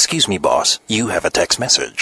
Excuse me, boss. You have a text message.